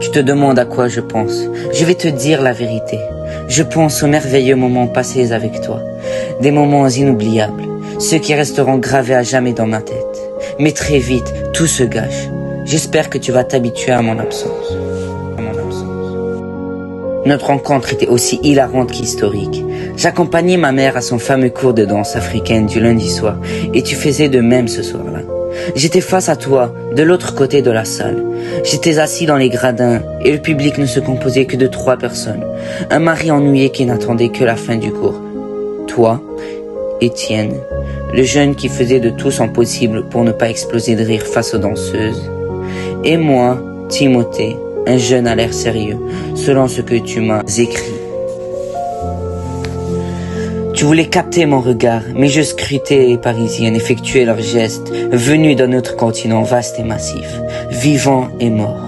Tu te demandes à quoi je pense. Je vais te dire la vérité. Je pense aux merveilleux moments passés avec toi. Des moments inoubliables. Ceux qui resteront gravés à jamais dans ma tête. Mais très vite, tout se gâche. J'espère que tu vas t'habituer à mon absence. Notre rencontre était aussi hilarante qu'historique. J'accompagnais ma mère à son fameux cours de danse africaine du lundi soir, et tu faisais de même ce soir-là. J'étais face à toi, de l'autre côté de la salle. J'étais assis dans les gradins, et le public ne se composait que de trois personnes. Un mari ennuyé qui n'attendait que la fin du cours. Toi, Étienne, le jeune qui faisait de tout son possible pour ne pas exploser de rire face aux danseuses. Et moi, Timothée, un jeune à l'air sérieux, selon ce que tu m'as écrit. Tu voulais capter mon regard, mais je scrutais les Parisiens effectuer leurs gestes, venus d'un autre continent vaste et massif, vivant et mort.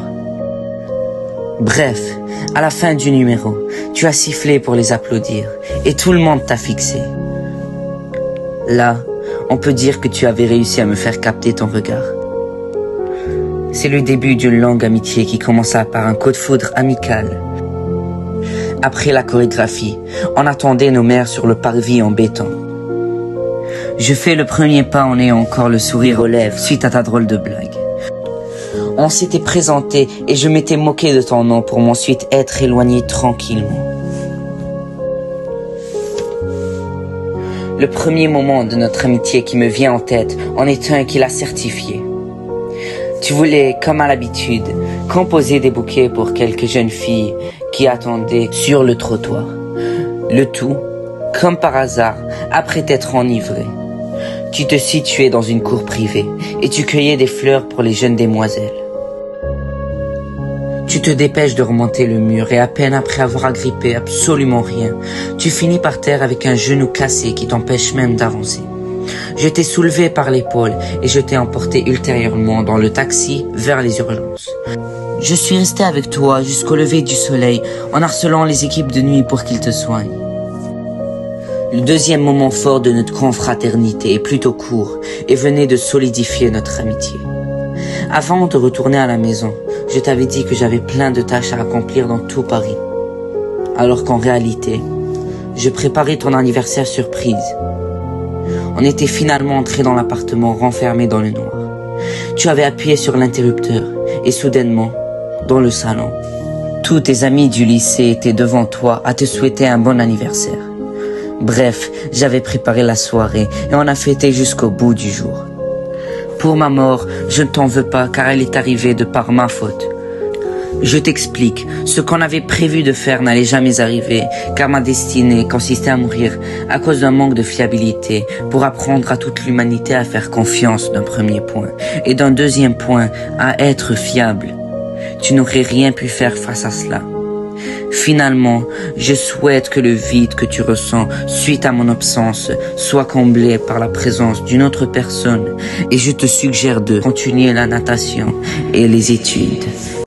Bref, à la fin du numéro, tu as sifflé pour les applaudir, et tout le monde t'a fixé. Là, on peut dire que tu avais réussi à me faire capter ton regard. C'est le début d'une longue amitié qui commença par un coup de foudre amical, après la chorégraphie, on attendait nos mères sur le parvis en béton. Je fais le premier pas en ayant encore le sourire aux lèvres suite à ta drôle de blague. On s'était présenté et je m'étais moqué de ton nom pour m'ensuite être éloigné tranquillement. Le premier moment de notre amitié qui me vient en tête en est un qui l'a certifié. Tu voulais, comme à l'habitude, composer des bouquets pour quelques jeunes filles qui attendaient sur le trottoir. Le tout, comme par hasard, après t'être enivré. Tu te situais dans une cour privée et tu cueillais des fleurs pour les jeunes demoiselles. Tu te dépêches de remonter le mur et à peine après avoir agrippé absolument rien, tu finis par terre avec un genou cassé qui t'empêche même d'avancer. Je t'ai soulevé par l'épaule et je t'ai emporté ultérieurement dans le taxi vers les urgences. Je suis resté avec toi jusqu'au lever du soleil en harcelant les équipes de nuit pour qu'ils te soignent. Le deuxième moment fort de notre confraternité est plutôt court et venait de solidifier notre amitié. Avant de retourner à la maison, je t'avais dit que j'avais plein de tâches à accomplir dans tout Paris. Alors qu'en réalité, je préparais ton anniversaire surprise. On était finalement entré dans l'appartement renfermé dans le noir. Tu avais appuyé sur l'interrupteur et soudainement, dans le salon, tous tes amis du lycée étaient devant toi à te souhaiter un bon anniversaire. Bref, j'avais préparé la soirée et on a fêté jusqu'au bout du jour. Pour ma mort, je ne t'en veux pas car elle est arrivée de par ma faute. Je t'explique, ce qu'on avait prévu de faire n'allait jamais arriver, car ma destinée consistait à mourir à cause d'un manque de fiabilité, pour apprendre à toute l'humanité à faire confiance d'un premier point, et d'un deuxième point à être fiable. Tu n'aurais rien pu faire face à cela. Finalement, je souhaite que le vide que tu ressens suite à mon absence soit comblé par la présence d'une autre personne et je te suggère de continuer la natation et les études.